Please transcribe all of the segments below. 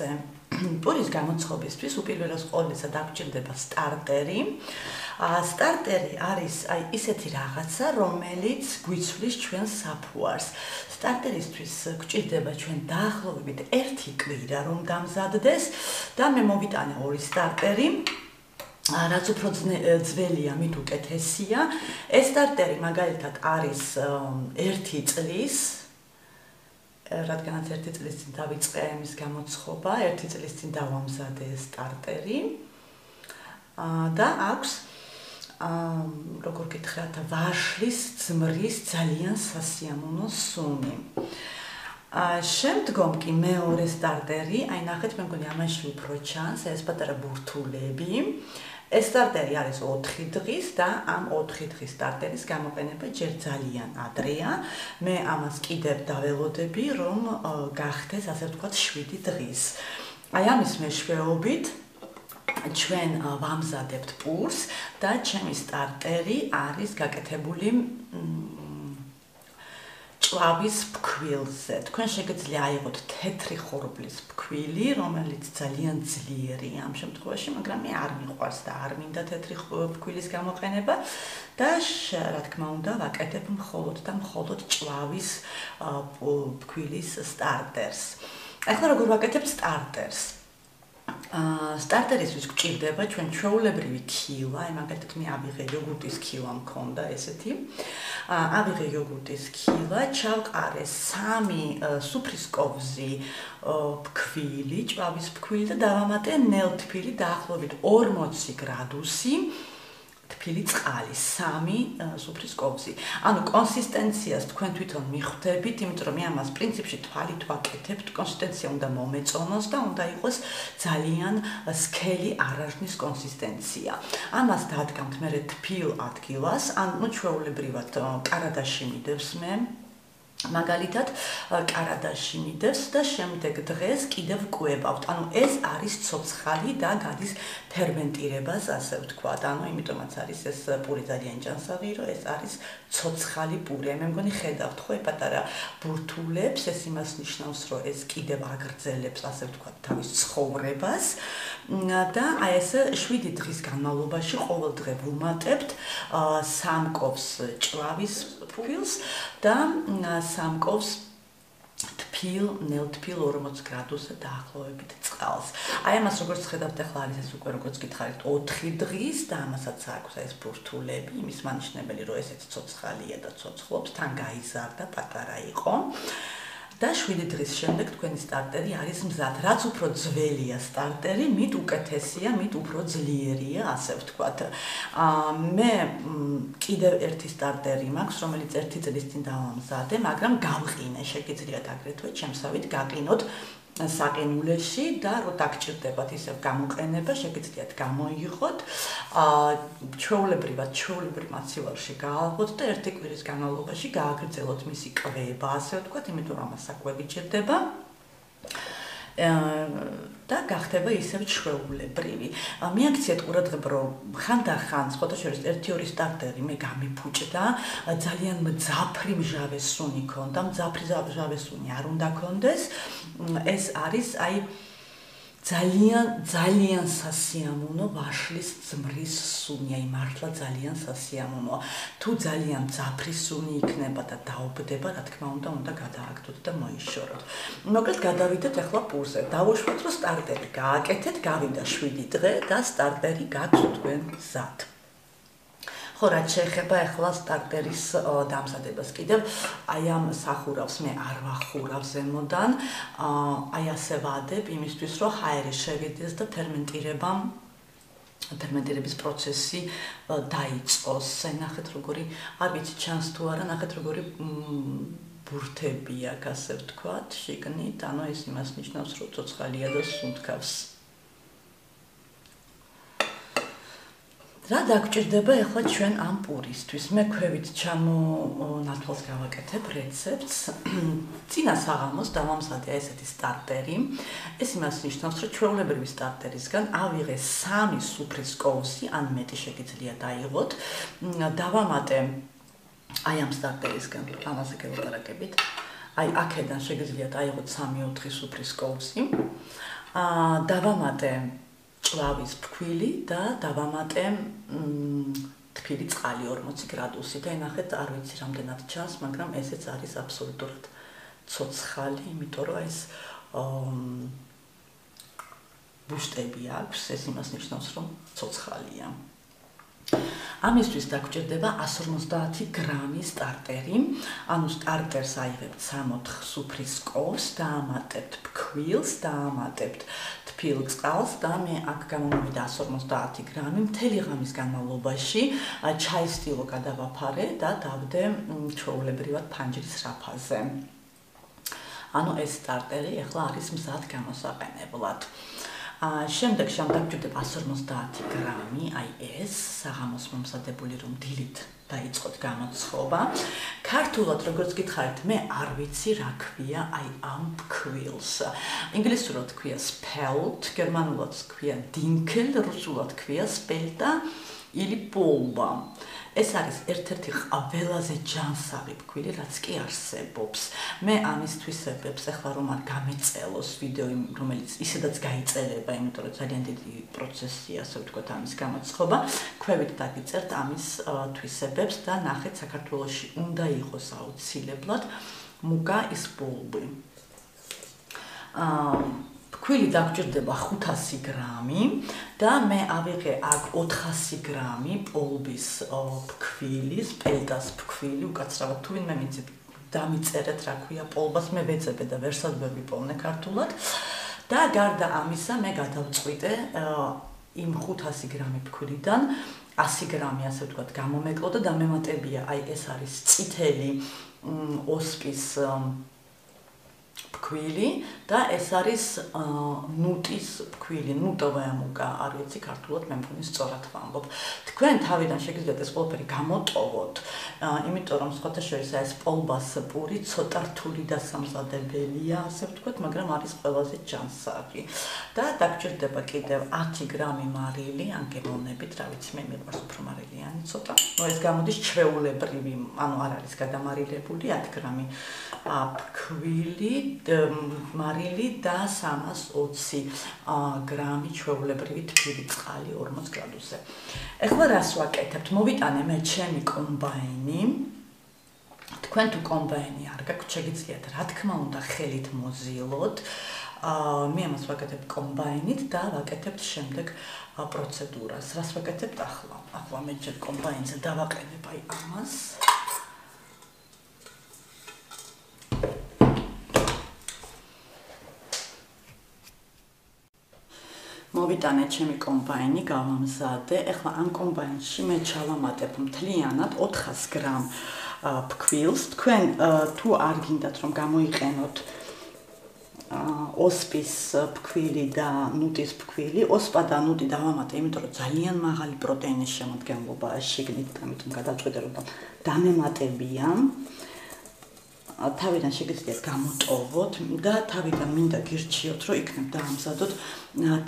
გავიდეთ პურის გამოცხობისთვის უპირველეს ყოვლისა დაგჭირდება სტარტერი. სტარტერი არის აი ისეთი რაღაცა, რომელიც გვიცვლის ჩვენ საფუარს. სტარტერისთვის გვჭირდება ჩვენ დაახლოებით 1 კვირა რომ გამზადდეს და მე მოვიტანე ორი სტარტერი. რაც უფრო ძველია, მით უკეთესია. ეს სტარტერი მაგალითად არის 1 წლის რადგანაც ერთი წლის წინ დავიწყე ამის გამოცხობა, ერთი წლის წინ დავამზადე სტარტერი. აა და აქვს აა როგორ გითხრათ, ვაშლის ძმრის ძალიან სასიამოვნო სუნი. აა შემდგომ კი მეორე სტარტერი, აი ნახეთ, მე მგონი ამაში უფრო ჩანს ეს პატარა ბურთულები. ეს სტარტერი არის 4 დღის და ამ 4 დღის სტარტერის გამოყენება ჯერ ძალიან ადრეა. მე ამას კიდევ დაველოდები, რომ გახდეს ასე ვთქვათ 7 დღის. აი ამის მეშვეობით ჩვენ ვამზადებთ პურს და ჩემი სტარტერი არის გაკეთებული ჭვავის ფქვილზე. თქვენ შეგიძლია აიღოთ თეთრი ხორბლის ფქვილი, რომელიც ძალიან ძლიერია ამ შემთხვევაში, მაგრამ მე არ მიყვარს და არ მინდა თეთრი ფქვილის გამოყენება და რა თქმა უნდა, ვაკეთებ მხოლოდ და მხოლოდ ჭვავის ფქვილის სტარტერს. ახლა როგორ ვაკეთებ სტარტერს? სტარტერისთვის გვჭირდება ჩვენ ჩვეულებრივი ქილა, აი მაგალითად მე ავიღე იოგურტის ქილა მქონდა ესეთი. ავიღე იოგურტის ქილა, ჩავყარე 3 სუფრის კოვზი ფქვილი, ჭვავის ფქვილი და დავამატე ნელთბილი დაახლოებით 40 გრადუსი. თბილი წყალი, სამი სუფრის კოვზი. ანუ კონსისტენციას თქვენ თვითონ მიხვდებით, იმიტომ რომ მე ამას პრინციპში თვალით ვაკეთებ, კონსისტენცია უნდა მომეწონოს და უნდა იყოს ძალიან სქელი არაჟნის კონსისტენცია. ამას დადგამთ მე თბილ ადგილას, ანუ ჩვეულებრივად კარადაში მიდევს მე მაგალითად კარადაში მიდევს და შემდეგ დღეს კიდევ კვებავთ. ანუ ეს არის ცოცხალი და გადის ფერმენტირებას, ასე ვთქვათ. ანუ იმიტომაც არის ეს პური ძალიან ჯანსაღი, რომ ეს არის ცოცხალი პური. მე მგონი ხედავთ ხო, პატარა ბურთულებს, ეს იმას ნიშნავს, რომ ეს კიდევ აგრძელებს, ასე ვთქვათ, თავის ცხოვრებას. და აი ეს 7 დღის განმავლობაში ყოველ დღე ვუმატებთ სამკობს ჭვავის ფქვილს და სამკობს თფილ, ნელთფილ 40 გრადუსზე დაახლოებით წყალს. აი ამას როგორც ხედავთ ახლა არის ეს უკვე როგორც გითხარით 4 დღის და ამასაც აქვს ეს ბურთულები, იმის მანიშნებელი რომ ესეც ცოცხალია და ცოცხლობს, თან გაიზარდა, პატარა იყო. და 7 დღის შემდეგ თქვენი სტარტერი არის მზად. რაც უფრო ძველია სტარტერი, მით უკეთესია, მით უფრო ძლიერია, ასე ვთქვათ. აა მე კიდევ ერთი სტარტერი მაქვს, რომელიც ერთი წლის წინ დავამზადე, მაგრამ გავყინე, შეგიძლიათ აგრეთვე ჩემსავით გაყინოთ საყინულეში და რო დაგჭირდებათ ისე გამოყენება, შეგიძლიათ გამოიღოთ. აა ჩვეულებრივად, ჩვეულებრივ მაცივარში გაალღოთ და ერთი კვირის განმავლობაში გააგრძელოთ მისი კვება, ასე ვთქვათ, იმიტომ რომ ამას საკვები ჭირდება. და გახდება ისევ ჩვეულებრივი. მიაქციეთ ყურადღება, რომ ხანდახან, სხვათა შორის, ერთი-ორი სტარტერი მე გამიფუჭდა, ძალიან მძაფრი მჟავე სუნი ქონდა, მძაფრი მჟავე სუნი არ უნდა ქონდეს. ეს არის აი ძალიან ძალიან სასიამოვნო ვაშლის ძმრის სუნი, აი მართლა ძალიან სასიამოვნო. თუ ძალიან ძაფრი სუნი იქნება და დაობდება, რა თქმა უნდა, უნდა გადააგდოთ და მოიშოროთ. მოკლედ გადავიდეთ ახლა პურზე. დავუშვათ, რომ სტარტერი გააკეთეთ, გავიდა 7 დღე და სტარტერი გაქვთ თქვენ ზად. ხო რა შეეხება ახლა სტარტერის დამზადებას. კიდევ აი ამ სახურავს მე არ ვახურავ ზემოდან აი ასე ვადებ იმისთვის რომ ჰაერი შევიდეს და ფერმენტირება ფერმენტირების პროცესი დაიწყოს ნახეთ როგორი არ ვიცი ჩანს თუ არა ნახეთ როგორი ბურთები აქვს ასე ვთქვათ შიგნით. ანუ ეს იმას ნიშნავს რომ ცოცხალია და სუნთქავს რა დაგჭირდება ახლა ჩვენ ამ პურისთვის? მე ქვევით ჩამო ნათვალს გავაკეთებ რეცეპტს. წინა საღამოს დავამზადე ესეთი სტარტერი. ეს იმას ნიშნავს, რომ ჩვეულებრივი სტარტერისგან ავიღე 3 სუფრის კოვზი, ან მეტი შეგიძლია დაიღოთ. დავამატე აი ამ სტარტერისგან, ამაზე გელაპარაკებით. აი აქედან შეგიძლიათ აიღოთ 3-4 სუფრის კოვსი. აა დავამატე ჭლავის ფქვილი და დავამატე თბილი წყალი 40 გრადუსი და ნახეთ, არ ვიცი რამდენად ჩანს, მაგრამ ესეც არის აბსოლუტურად ცოცხალი, იმიტომ რომ ეს ბუშტები აქვს, ეს იმას ნიშნავს, რომ ცოცხალია. ამისთვის დაგჭირდება 150 გრამი სტარტერი. ანუ სტარტერს აიღებთ 64 სუფრის კოვს, დაამატებთ ფქვილს, დაამატებთ თბილ წყალს და მე აქ გამომივიდა 150 გრამი მთელი ღამის განმავლობაში ჩაის სტილო გადავაფარე და დავდე ჩაოლებრივად ფანჯრის რაფაზე. ანუ ეს სტარტერი ახლა არის მზად გამოსაყენებლად. შემდეგ შემდგარ 150 გრამი, აი ეს საღამოს მომსადებული რომ დილით დაიწყოთ გამოცხობა. ქართულად როგორც გითხარით, მე არ ვიცი რა ქვია აი ამ ფქვილს. ინგლისურად ქვია spelt, გერმანულად ქვია dinkel, რუსულად ქვია spelta ili polba. ეს არის ერთ-ერთი ყველაზე ჯანსაღი ფქვილი, რაც კი არსებობს. მე ამის თვისებებს ახლა რომ არ გამეწელოს ვიდეო, რომელიც ისედაც გაიწერება, იმიტომ რომ ძალიან დიდი პროცესია, ასე ვთქვათ, ამის გამოცხობა, ქვევით დაგიწერთ ამის თვისებებს და ნახეთ საქართველოსში უნდა იყოს აუცილებლად მუგა ის ბულბი. აა ფქვილი დაგჭირდება 500 გრამი და მე ავიღე აქ 400 გრამი პოლბის ფქვილის, პელდას ფქვილი, უკაცრავად თუ ვინმე მიცით დამიწერეთ რა ქვია პოლბას, მე ვეძებე და ვერსადბები პოლნე ქართულად. და გარდა ამისა მე გადავწყვიტე იმ 500 გრამი ფქვილიდან 100 გრამი ასე ვთქვათ გამომეკლო და დამემატებია, აი ეს არის წითელი ოსპის ფქვილი და ეს არის ნუტის ფქვილი, ნუტოვая მუკა, არ ვიცი ქართულად მე მგონი სწორად ვამბობ. თქვენ თავიდან შეგიძლიათ ეს ყველაფერი გამოტოვოთ, იმიტომ რომ სხვათა შორის ეს პოლბას პური ცოტა რთული და სამზადებელია, ასე ვთქვათ, მაგრამ არის ყველაზე ჯანსაღი. და დაგჭირდება კიდევ 10 გრამი მარილი, ან გემოვნებით, რა ვიცი, მე მიყვარს უფრო მარილიანი ცოტა. ნუ ეს გამოდის ჩვეულებრივი, ანუ არ არის გადამარილებული 10 გრამი ფქვილი მარილი და 320 გრამი ჩვეულებრივი თბილი წყალი 40 გრადუსზე. ეხლა რას ვაკეთებთ? მოვიტანე მე ჩემი კომბაინი. თქვენ თუ კომბაინი არ გაქვთ, შეგიძლიათ რა თქმა უნდა ხელით მოზილოთ. აა მე ამას ვაკეთებ კომბაინით და ვაკეთებ შემდეგ პროცედურას. რას ვაკეთებ ახლა? ახლა მე ჯერ კომბაინზე დავაყენებ აი ამას. მოვიტანე ჩემი კომბაინი, გავამზადე. ეხლა ამ კომბაინში მე ჩავამატებ მთლიანად 400 გრამ ფქვილს. თქვენ თუ არ გინდათ რომ გამოიყენოთ ოსპის ფქვილი და ნუტის ფქვილი, ოსპა და ნუტი დავამატე, იმიტომ რომ ძალიან მაღალი პროტეინის შემადგენლობაა შიგნით, ამიტომ გადაწყვეტე რომ დამემატებია. თავიდან შეგიძლიათ გამოტოვოთ და თავიდან მინდა გირჩიოთ, რომ იქნებ დაამზადოთ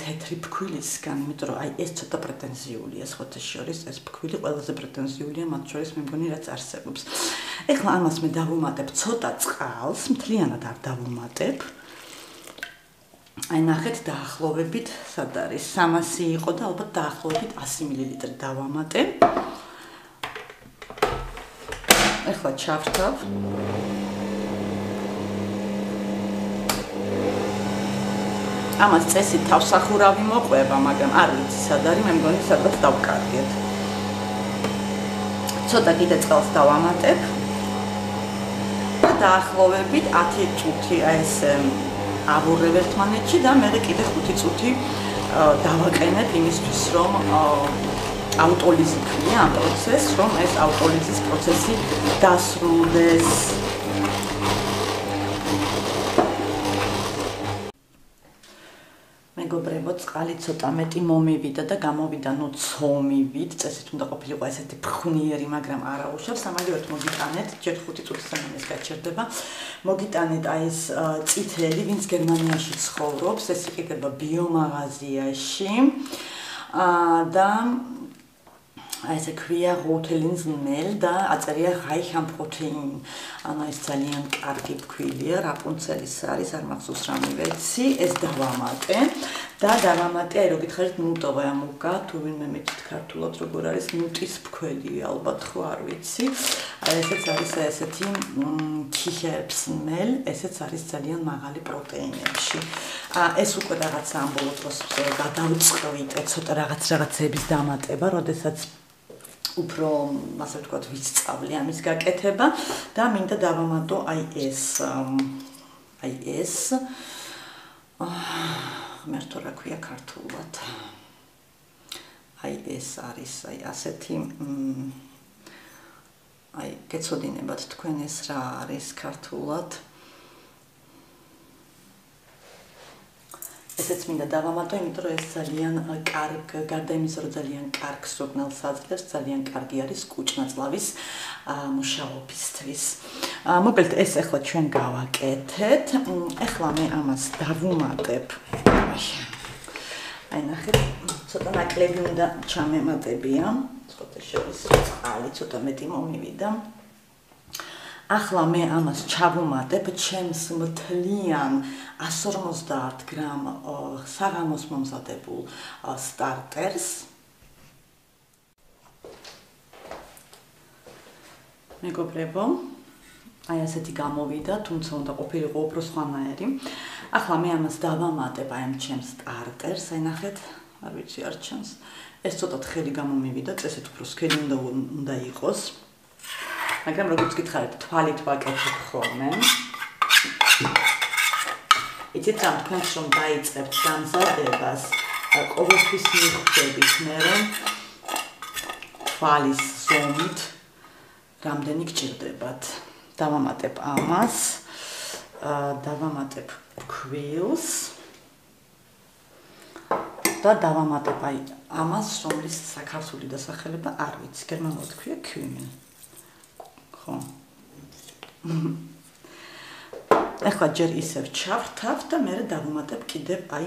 თეთრი ფქვილისგან, იმიტომ რომ აი ეს ცოტა პრეტენზიულია სხვათა შორის, ეს ფქვილი ყველაზე პრეტენზიულია მათ შორის მე მგონი რაც არსებობს. ეხლა ამას მე დავუმატებ ცოტა წყალს, მთლიანად არ დავუმატებ. აი ნახეთ დაახლოებით, სად არის 300 იყო და ალბათ დაახლოებით 100 მლ დავამატე. ეხლა ჩავრთავ. ამას წესი თავსახურავი მოყვება, მაგრამ არ ვიცი სად არის, მე მგონი სადღაც დავკარგეთ. ცოტა კიდე წყალს დავამატებ. და დაახლოებით 10 წუთი ეს აბურებ ერთმანეთში და მე კიდე 5 წუთი დავაყენებ იმისთვის, რომ აუტოლიზი ქნია ამ პროცესს, რომ ეს აუტოლიზის პროცესი დასრულდეს. მეგობრებო, წყალი ცოტა მეტი მომივიდა და გამოვიდა ნუ ცომივით. წესით უნდა ყოფილიყო ესეთი ფხნიერი, მაგრამ არა უშავს. სამაგიეროდ მოგიტანეთ, ჯერ 5 წუთის სანამ ეს გაჩერდება. მოგიტანეთ აი ეს წითელი, ვინც გერმანიაში ცხოვრობს, ეს იყიდება ბიომაღაზიაში. და აი ესე ქვია როთელინზმელ და აწერია რაიხან პროტეინ. ანუ ეს ძალიან კარგი ფქვილია, რაპუნცელის არის, არ მახსოვს რამე ვეცი, ეს დავამატე. და დავამატე, აი რო გითხარით ნუტოვა ამოგა, თუ ვინმე მეცით ქართულად როგორ არის ნუტის ფქველი, ალბათ ხო არ ვიცი. აი ესეც არის ესეთი ქიხერბსმელ, ესეც არის ძალიან მაღალი პროტეინებში. ა ეს უკვე რაღაცა ამ ბოლო დროს გადავწყვიტე, ცოტა რაღაც რაღაცების დამატება, როდესაც უფრო ასე ვთქვათ ვიცწავლი ამის გაკეთება და მინდა დავამატო აი ეს აი ეს მე რთო რა ქვია ქართულად აი ეს არის აი ასეთი აი გეცოდინებათ თქვენ ეს რა არის ქართულად ესეც მინდა დავამატო, იმიტომ რომ ეს ძალიან კარგ, გარდა იმისა, რომ ძალიან კარგ სოგნალს აძლევს, ძალიან კარგი არის კუჭნაწლავის მუშაობისთვის. მოკლედ ეს ახლა ჩვენ გავაკეთეთ. ახლა მე ამას დავუმატებ. აი ნახეთ, ცოტა ნაკლები უნდა ჩამემატებია. ცოტა შორის წყალი ცოტა მეტი მომივიდა. ახლა მე ამას ჩავუმატებ ჩემს მთლიან 150 გრამ საღამოს მომზადებულ სტარტერს. მეგობრებო, აი ასეთი გამოვიდა, თუმცა უნდა ყოფილიყო უფრო სხვანაირი. ახლა მე ამას დავამატებ აი ამ ჩემს სტარტერს, აი ნახეთ, არ ვიცი არ ჩანს. ეს ცოტა თხელი გამომივიდა, წესით უფრო სქელი უნდა უნდა იყოს. მაგრამ როგორც გითხარით, თვალით ვაკეთებ ხოლმე. იცით რა თქვენ რომ დაიწყებთ დამზადებას, ყოველთვის მიხვდებით მე რომ თვალის ზომით რამდენი გჭირდებათ. დავამატებ ამას. აა დავამატებ ქვილს. და დავამატებ აი ამას, რომლის საქართველოს დასახელება არ ვიცი, გერმანულად ქვია ქვიმენ. ხო. ახლა ჯერ ისევ ჩავრთავ და მე დავუმატებ კიდევ აი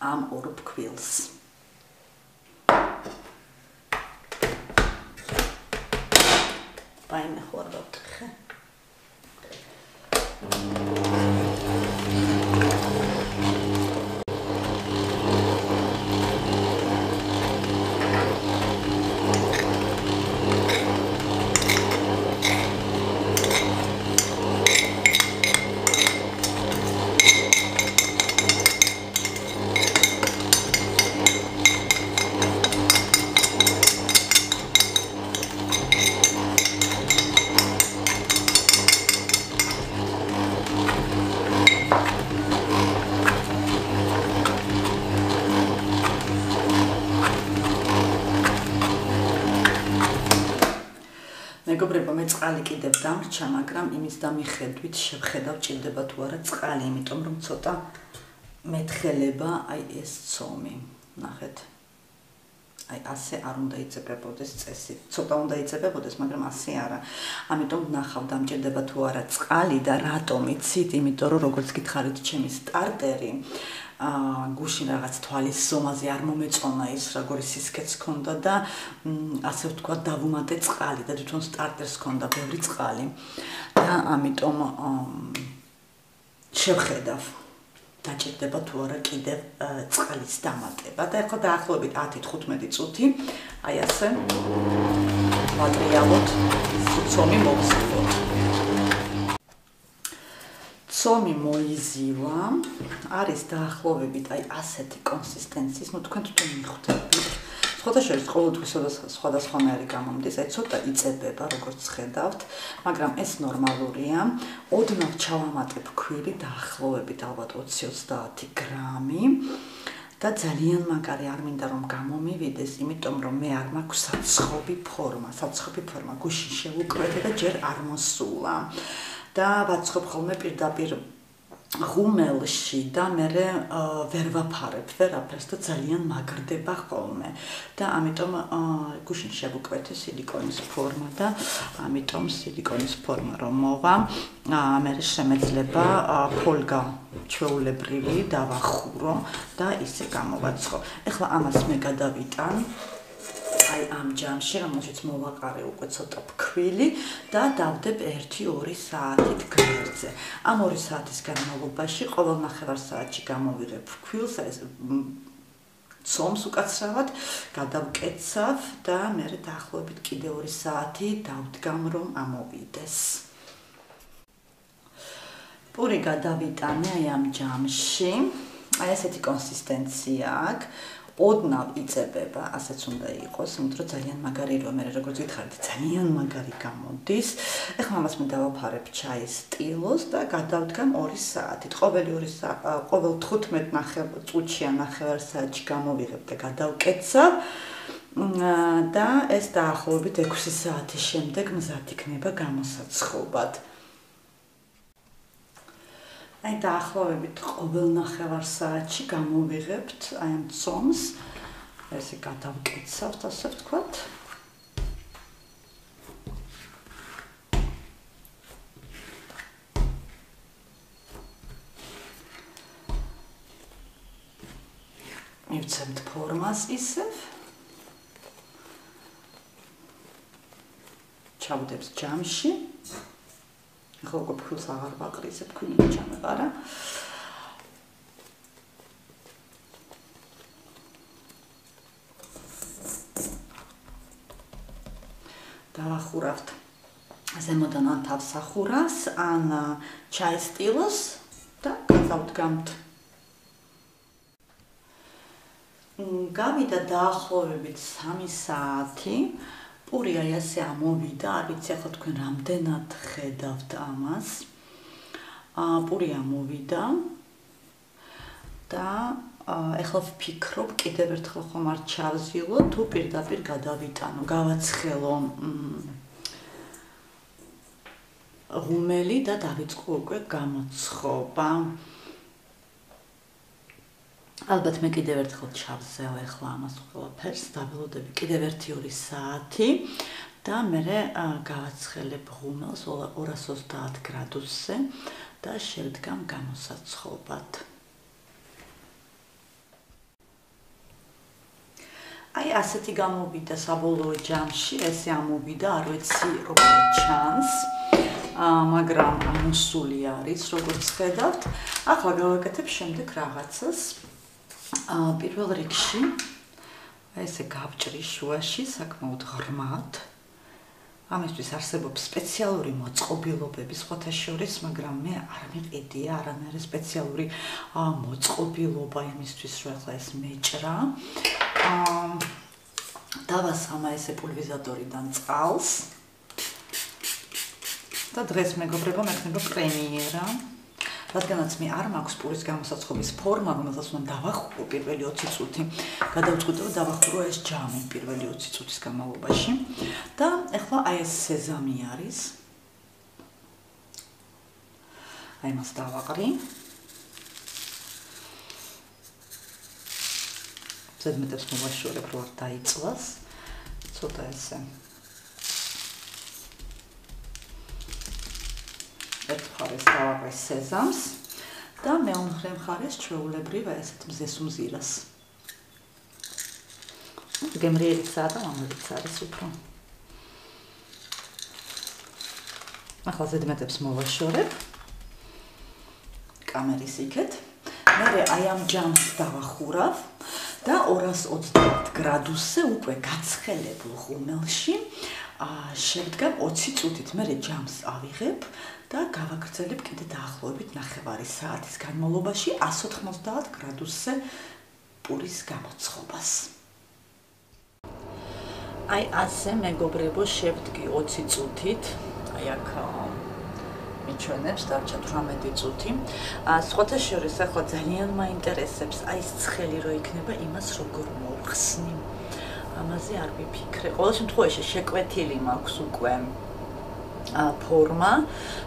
ამ ორ ფქვილს. აი მე ხო არ დავთხე. მეგობრებო, მე წყალი კიდევ დამრჩა, მაგრამ იმის დამიხედვით შევხედავ ჭირდება თუ არა წყალი, იმიტომ რომ ცოტა მეთხელება აი ეს ცომი. ნახეთ. აი ასე არ უნდა იწებებოდეს წესი. ცოტა უნდა იწებებოდეს, მაგრამ ასე არა. ამიტომ ნახავ დამჭირდება თუ არა წყალი და რატომ იცით? იმიტომ რომ როგორც გითხარით, ჩემი სტარტერი გუშინ რაღაც თვალის ზომაზე არ მომეწონა ის როგორი სისქეც ქონდა და ასე ვთქვა დავუმატე წყალი და თვითონ სტარტერს ქონდა ბევრი წყალი. და ამიტომ შევხედავ. დაჭირდება თუ არა კიდევ წყლის დამატება. და ახლა დაახლოებით 10-15 წუთი. აი ასე. მატრიალოთ ცომი მოვსწროთ ცომი მოიზივა. არის დაახლოებით აი ასეთი კონსისტენციის ну თქვენ თვითონ მიხვდებით. სხვათა შორის ყოველთვის სხვადასხვანაირი გამომდის აი ცოტა იწებება როგორც ხედავთ მაგრამ ეს ნორმალურია. ოდნავ ჩავამატებ ქვირი დაახლოებით ალბათ 20-30 გრამი. და ძალიან მაგარი არ მინდა რომ გამომივიდეს იმიტომ რომ მე არ მაქვს საცხობი ფორმა საცხობი ფორმა გუშინ შევუკვეთე და ჯერ არ მოსულა და ვაცხობ ხოლმე პირდაპირ ღუმელში და მე ვერ ვაფარებ ვერაფერს და ძალიან მაგრდება ხოლმე. და ამიტომ გუშინ შევუკვეთე სილიკონის ფორმა და ამიტომ სილიკონის ფორმა რომ მოვა მე შემეძლება ფოლგა ჩვეულებრივი დავახურო და ისე გამოვაცხო. ეხლა ამას მე გადავიტან აი ამ ჯამში, რომელშიც მოვაყარე უკვე ცოტა ფქვილი და დავდებ 1-2 საათით გვერდზე. ამ 2 საათის განმავლობაში ყოველ ნახევარ საათში გამოვიღებ ფქვილს, ეს ცომს უკაცრავად გადავკეცავ და მე დაახლოებით კიდე 2 საათი დავდგამ რომ ამოვიდეს. პური გადავიტანე აი ამ ჯამში. აი ესეთი კონსისტენცია აქვს. ოდნავ იწებება, ასეც უნდა იყოს, იმიტომ რომ ძალიან მაგარი რომ მე როგორც ვითხარით, ძალიან მაგარი გამოდის. ეხლა ამას მე დავაფარებ ჩაის სტილოს და გადავდგამ 2 საათით. ყოველი 2 საათი, ყოველ 15 ნახევარ წუთში ან ნახევარ საათში გამოვიღებ და გადავკეცავ. და ეს დაახლოებით 6 საათის შემდეგ მზად იქნება გამოსაცხობად. აი დაახლოებით ყოველ ნახევარ საათში გამოვიღებთ აი ამ ცომს. ესე გადავკეცავთ ასე ვთქვათ. მივცემთ ფორმას ისევ. ჩავდებს ჯამში ახლა უკვე ფულს აღარ ვაკრიზებ, ქვინი ჩამეყარა. დავახურავთ ზემოდან ან თავსახურას, ან ჩაის სტილოს და გავდგამთ. გავიდა დაახლოებით 3 საათი. პური აი ასე ამოვიდა, არ ვიცი ახლა თქვენ რამდენად ხედავთ ამას. აა პური ამოვიდა და ახლა ვფიქრობ კიდევ ერთხელ ხომ არ ჩავზილო, თუ პირდაპირ გადავიტანო, გავაცხელო ღუმელი და დავიწყო უკვე გამოცხობა. ალბათ მე კიდევ ერთხელ ჩავზევ ახლა ამას ყველაფერს, დაველოდები კიდევ 1-2 საათი და მე გავაცხელებ ღუმელს 230 გრადუსზე და შედგამ გამოსაცხობად. აი ასეთი გამოვიდა საბოლოო ჯამში, ესე ამოვიდა, არ ვიცი როგორ ჩანს. მაგრამ ამოსული არის, როგორც ხედავთ. ახლა გავაკეთებ შემდეგ რაღაცას. აა პირველ რიგში ესე გავჭრი შუაში საკმაოდ ღრმად. ამისთვის არსებობს სპეციალური მოწყობილობები სხვათა შორის, მაგრამ მე არ მიყიდია არანაირი სპეციალური მოწყობილობა იმისთვის, რომ ახლა ეს მეჭრა. აა დავასხამა ესე პულვერიზატორიდან წყალს. და დღეს მეგობრებო, მექნება პრემიერა. რადგანაც მე არ მაქვს პურის გამოსაცხობის ფორმა, რომელსაც უნდა დავახურო პირველი 20 წუთი. გადავწყვიტე რომ დავახურო ეს ჯამი პირველი 20 წუთის განმავლობაში. და ეხლა აი ეს სეზამი არის. აი მას დავაყრი. ზედმეტებს მოვაშორებ რომ არ დაიწვას. ცოტა ესე ერთ მხარეს დავაყრე სეზამს და მეორე მხარეს ჩვეულებრივ ესეთ მზეს უმზირას. გემრიელიცაა და მომრიც არის უფრო. ახლა ზედმეტებს მოვაშორებ. კამერის იქეთ. მე აი ამ ჯამს დავახურავ და 230 გრადუსზე უკვე გაცხელებულ ღუმელში შედგა 20 წუთით. მე ჯამს ავიღებ და გავაგრძელებ კიდე დაახლოებით ნახევარი საათის განმავლობაში 190 გრადუსზე პურის გამოცხობას. აი ასე მეგობრებო შევდგი 20 წუთით. აი აქ მიჩვენებს და 18 წუთი. სხვათა შორის ახლა ძალიან მაინტერესებს აი ეს ცხელი რო იქნება იმას როგორ მოხსნი. ამაზე არ ვიფიქრე. ყოველ შემთხვევაში შეკვეთილი მაქვს უკვე ფორმა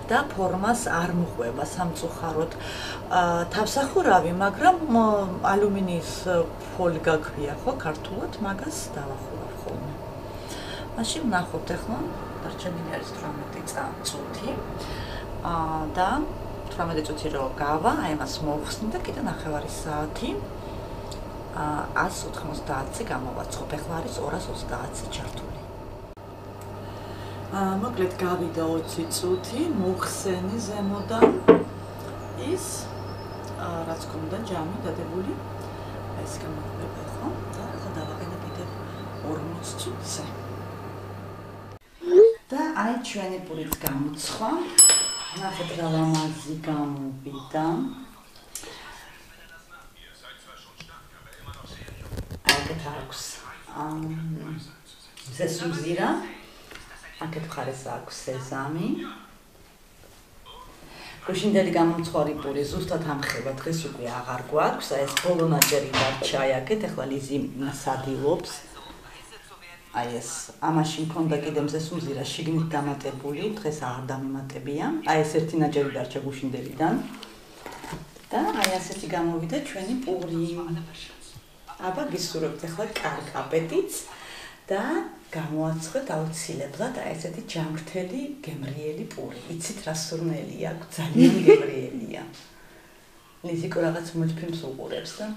და ფორმას არ მოყვება სამწუხაროდ. თავსახურავი, მაგრამ ალუმინის ფოლგა ქვია ხო ქართულად, მაგას დავახურავ ხოლმე. მაშინ ნახოთ ახლა, დარჩენილი არის 18 წუთი. აა და 18 წუთი რო გავა, აი მას მოვხსნი და კიდე ნახევარი საათი 190-ი გამოვაცხობ, ახლა არის 230-ი ჩართული. აა მოკლედ გავიდა 20 წუთი, მოხსენი ზემოდან ის აა რაც კონდა ჯამი დადებული. ეს გამოგვიყვება ხო? და ახლა დავაყენე კიდევ 40 წუთზე. და აი ჩვენი პურიც გამოცხვა. ნახეთ რა ლამაზი გამოვიდა. ზესუმზირა აქეთ მხარეს აქვს სეზამი. გუშინდელი გამომცხარი პური ზუსტად ამხელა დღეს უკვე აღარ გვაქვს. აი ეს ბოლონაჯერი დარჩა აქეთ ახლა ლიზი სადილობს. აი ეს ამაში მქონდა კიდე ზესუმზირა შიგნით დამატებული დღეს აღარ დამემატებია აი ეს ერთი ნაჯერი დარჩა გუშინდელიდან. და აი ასეთი გამოვიდა ჩვენი პური აბა გისურვებთ ახლა კარგ აპეტიტს და გამოაცხოთ აუცილებლად აი ესეთი ჯამრთელი გემრიელი პური. იცით რა სურნელი აქვს? ძალიან გემრიელია. ლიზიკო რაღაც მულტფილმს უყურებს და